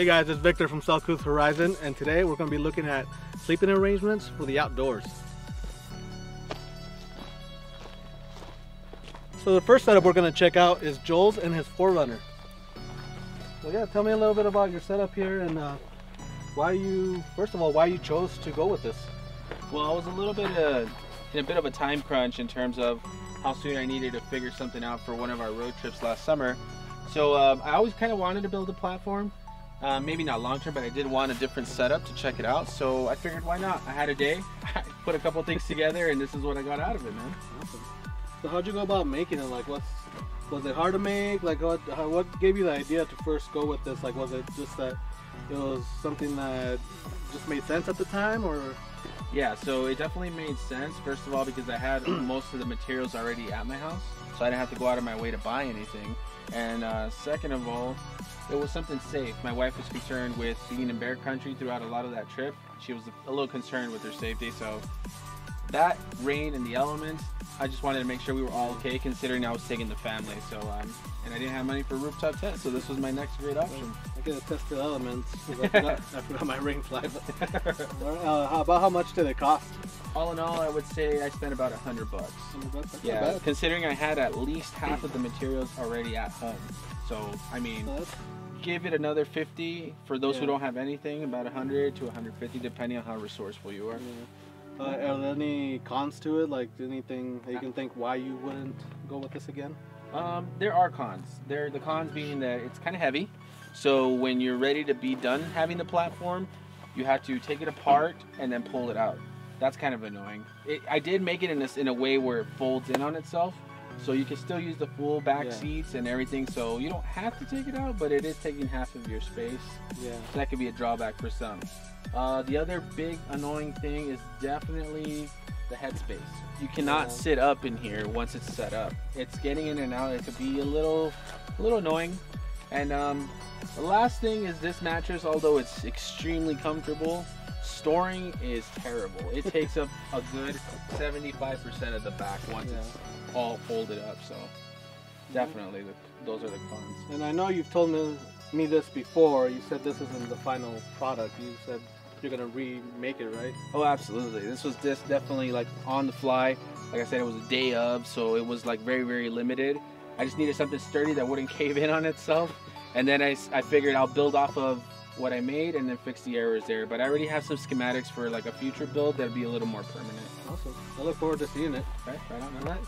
Hey guys, it's Victor from Selcouth Horizon, and today we're going to be looking at sleeping arrangements for the outdoors. So the first setup we're going to check out is Joel's and his 4Runner. So yeah, tell me a little bit about your setup here and uh, why you, first of all, why you chose to go with this. Well, I was a little bit uh, in a bit of a time crunch in terms of how soon I needed to figure something out for one of our road trips last summer. So um, I always kind of wanted to build a platform. Uh, maybe not long term, but I did want a different setup to check it out. So I figured, why not? I had a day, I put a couple things together, and this is what I got out of it, man. Awesome. So how'd you go about making it? Like, what's was it hard to make? Like, what how, what gave you the idea to first go with this? Like, was it just that it was something that just made sense at the time, or? Yeah, so it definitely made sense. First of all, because I had most of the materials already at my house, so I didn't have to go out of my way to buy anything. And uh, second of all, it was something safe. My wife was concerned with being in bear country throughout a lot of that trip. She was a little concerned with her safety, so that rain and the elements, I just wanted to make sure we were all okay, considering I was taking the family. So, um, and I didn't have money for rooftop tent, so this was my next great option. I can attest to the elements. I forgot, I forgot my rain fly. uh, how about how much did it cost? All in all, I would say I spent about a hundred bucks. Yeah, considering I had at least half of the materials already at home. So, I mean, give it another 50 for those yeah. who don't have anything, about 100 to 150, depending on how resourceful you are. Yeah. Uh, are there any cons to it? Like anything that you can think why you wouldn't go with this again? Um, there are cons. There, the cons being that it's kind of heavy. So when you're ready to be done having the platform, you have to take it apart and then pull it out. That's kind of annoying. It, I did make it in this in a way where it folds in on itself, so you can still use the full back yeah. seats and everything. So you don't have to take it out, but it is taking half of your space. Yeah. So that could be a drawback for some. Uh, the other big annoying thing is definitely the headspace. You cannot yeah. sit up in here once it's set up. It's getting in and out. It could be a little, a little annoying. And um, the last thing is this mattress, although it's extremely comfortable, storing is terrible. It takes up a good 75% of the back once yeah. it's all folded up. So definitely, the, those are the cons. And I know you've told me, me this before. You said this isn't the final product. You said you're gonna remake it, right? Oh, absolutely. This was just definitely like on the fly. Like I said, it was a day of, so it was like very, very limited. I just needed something sturdy that wouldn't cave in on itself. And then I, I figured I'll build off of what I made and then fix the errors there. But I already have some schematics for like a future build that'll be a little more permanent. Awesome. I look forward to seeing it. Okay, right on. All right.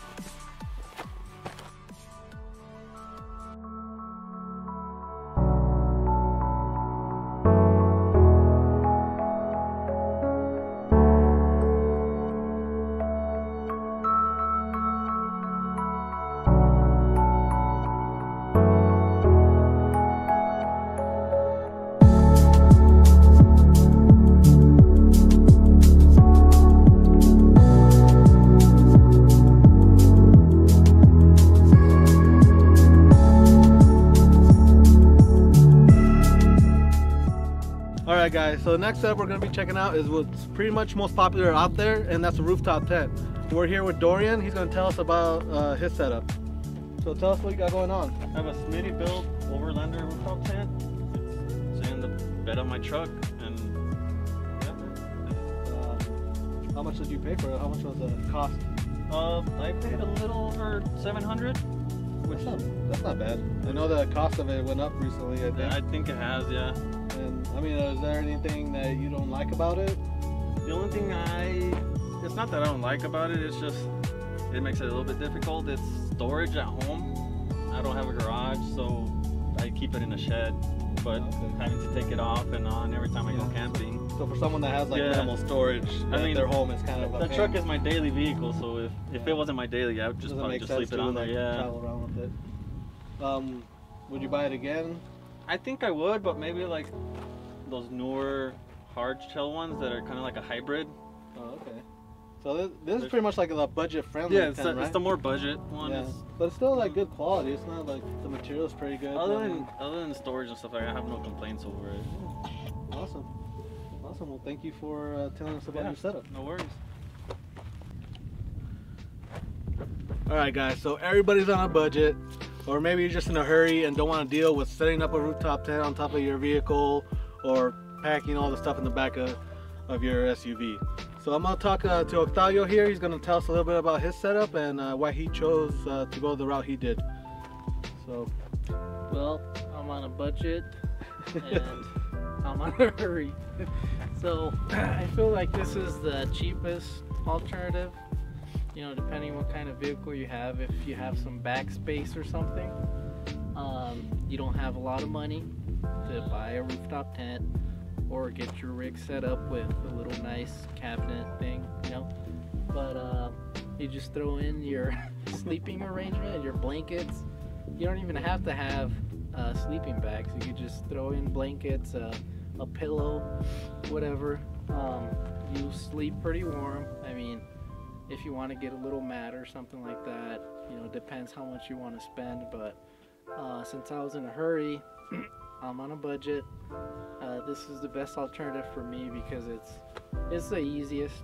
So the next setup we're going to be checking out is what's pretty much most popular out there, and that's a rooftop tent. We're here with Dorian. He's going to tell us about uh, his setup. So tell us what you got going on. I have a Smittybilt Overlander rooftop tent. It's in the bed of my truck, and yeah. Uh, how much did you pay for it? How much was the cost? Uh, I paid a little over 700 which that's not, that's not bad. I know the cost of it went up recently. I think. I think it has, yeah. I mean, is there anything that you don't like about it? The only thing I, it's not that I don't like about it. It's just it makes it a little bit difficult. It's storage at home. I don't have a garage, so I keep it in a shed. But okay. having to take it off and on every time I go camping. So for someone that has like yeah. minimal storage, I mean, their home is kind of the truck is my daily vehicle. So if, yeah. if it wasn't my daily, I would just probably just sleep it on there. Yeah. Travel around with it. Um, would you buy it again? I think I would, but maybe like those newer hard shell ones that are kind of like a hybrid. Oh, okay. So this, this is pretty much like a budget friendly. Yeah, it's, tent, a, right? it's the more budget one. Yeah. But it's still like good quality. It's not like the material's pretty good. Other than other than storage and stuff, like, that, I have no complaints over it. Yeah. Awesome. Awesome. Well, thank you for uh, telling us about yeah, your setup. No worries. All right, guys. So everybody's on a budget. or maybe you're just in a hurry and don't want to deal with setting up a rooftop tent on top of your vehicle or packing all the stuff in the back of, of your SUV. So I'm gonna talk uh, to Octavio here. He's gonna tell us a little bit about his setup and uh, why he chose uh, to go the route he did. So, Well, I'm on a budget and I'm on a hurry. So I feel like this is the cheapest alternative. You know, depending what kind of vehicle you have. If you have some backspace or something, um, you don't have a lot of money to buy a rooftop tent or get your rig set up with a little nice cabinet thing, you know. But uh, you just throw in your sleeping arrangement, your blankets. You don't even have to have uh, sleeping bags. You could just throw in blankets, uh, a pillow, whatever. Um, you sleep pretty warm. I mean, if you want to get a little mat or something like that, you know, depends how much you want to spend. But uh, since I was in a hurry, I'm on a budget. Uh, this is the best alternative for me because it's it's the easiest.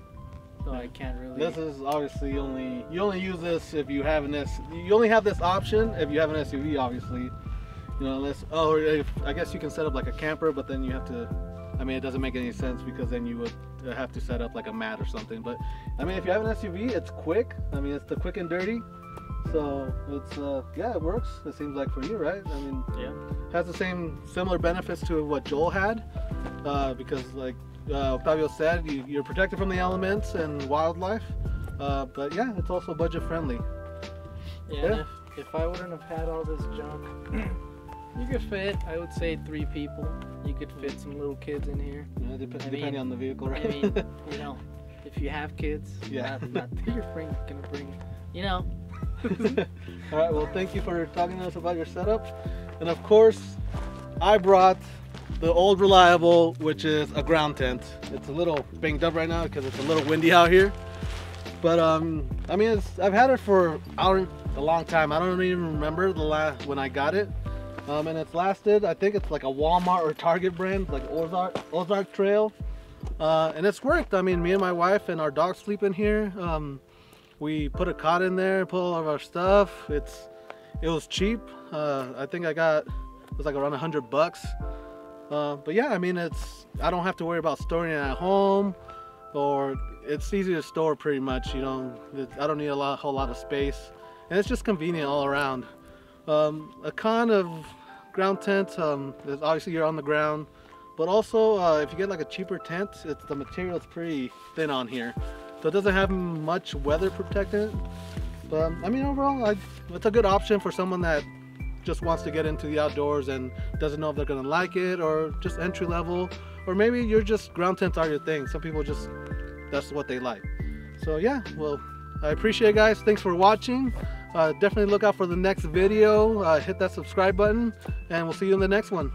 So I can't really. this is obviously only you only use this if you have an S. You only have this option if you have an SUV, obviously. You know, unless oh, or if, I guess you can set up like a camper, but then you have to. I mean, it doesn't make any sense because then you would uh, have to set up like a mat or something. But I mean, if you have an SUV, it's quick. I mean, it's the quick and dirty. So it's uh, yeah, it works. It seems like for you, right? I mean, yeah. has the same similar benefits to what Joel had, uh, because like uh, Octavio said, you, you're protected from the elements and wildlife. Uh, but yeah, it's also budget friendly. Yeah, Yeah. If, if I wouldn't have had all this junk, you could fit, I would say, three people. You could fit some little kids in here. Know, dep- depending mean- on the vehicle, right? I mean, you know, if you have kids, Yeah. not, not that your friend gonna bring, you know. All right. Well, thank you for talking to us about your setup, and of course, I brought the old reliable, which is a ground tent. It's a little banged up right now because it's a little windy out here. But um, I mean, I've had it for a long time. I don't even remember the last when I got it. Um, and it's lasted. I think it's like a Walmart or Target brand, like Ozark Ozark Trail. Uh, and it's worked. I mean, me and my wife and our dog sleep in here. Um, we put a cot in there, and put all of our stuff. It's it was cheap. Uh, I think I got it was like around a hundred bucks. Uh, but yeah, I mean, it's I don't have to worry about storing it at home, or it's easy to store pretty much. You know, it, I don't need a lot, whole lot of space, and it's just convenient all around. Um, a con of ground tent um, is obviously you're on the ground, but also uh, if you get like a cheaper tent, it's the material is pretty thin on here, so it doesn't have much weather protectant. But um, I mean, overall, I, it's a good option for someone that just wants to get into the outdoors and doesn't know if they're gonna like it, or just entry level, or maybe you're just ground tents are your thing. Some people just that's what they like. So yeah, well, I appreciate it, guys. Thanks for watching. Uh, definitely look out for the next video. Uh, hit that subscribe button, and we'll see you in the next one.